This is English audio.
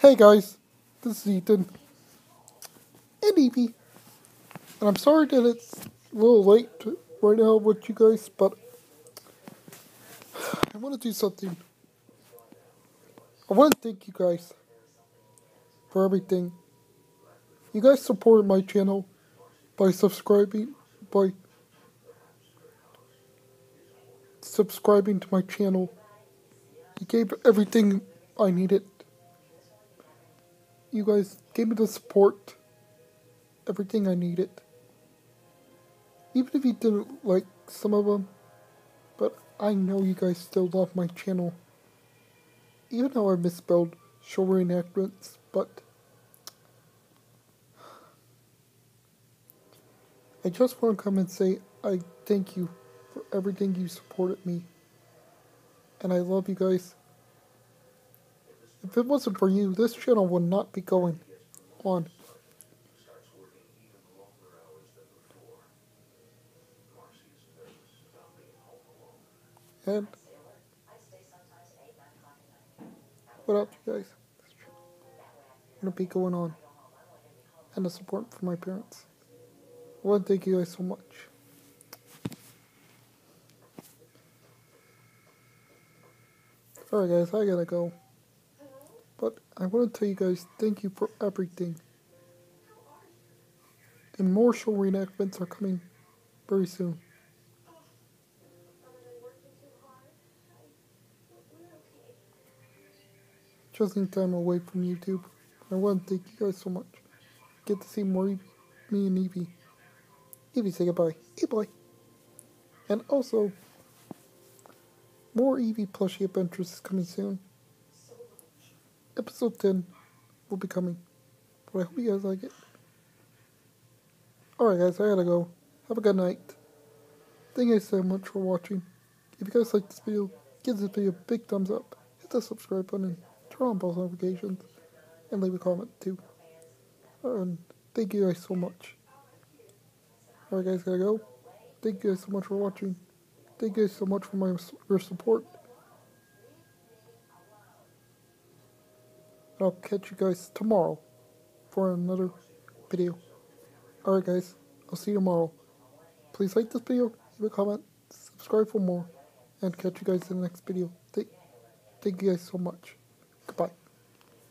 Hey guys, this is Ethan and Eevee, and I'm sorry that it's a little late right now with you guys, but I want to do something. I want to thank you guys for everything. You guys supported my channel by subscribing, by subscribing to my channel. You gave everything I needed. You guys gave me the support, everything I needed. Even if you didn't like some of them, but I know you guys still love my channel. Even though I misspelled show reenactments, but I just want to come and say I thank you for everything you supported me. And I love you guys. If it wasn't for you, this channel would not be going on. And without you guys, wouldn't be going on. And the support from my parents. I want to thank you guys so much. Alright guys, I gotta go. But I want to tell you guys thank you for everything. And more show reenactments are coming very soon. Just in time away from YouTube. I want to thank you guys so much. Get to see more me and Eevee. Eevee, say goodbye. Hey. And also, more Eevee plushie adventures is coming soon. Episode 10 will be coming. But I hope you guys like it. Alright, guys, I gotta go. Have a good night. Thank you guys so much for watching. If you guys like this video, give this video a big thumbs up. Hit the subscribe button, turn on post notifications, and leave a comment too. And thank you guys so much. Alright, guys, gotta go. Thank you guys so much for watching. Thank you guys so much for my your support. I'll catch you guys tomorrow for another video. Alright guys, I'll see you tomorrow. Please like this video, leave a comment, subscribe for more, and catch you guys in the next video. Thank, thank you guys so much.